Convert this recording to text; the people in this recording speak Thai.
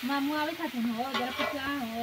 Mamma, avete fatto un'ora, era proprio un'ora.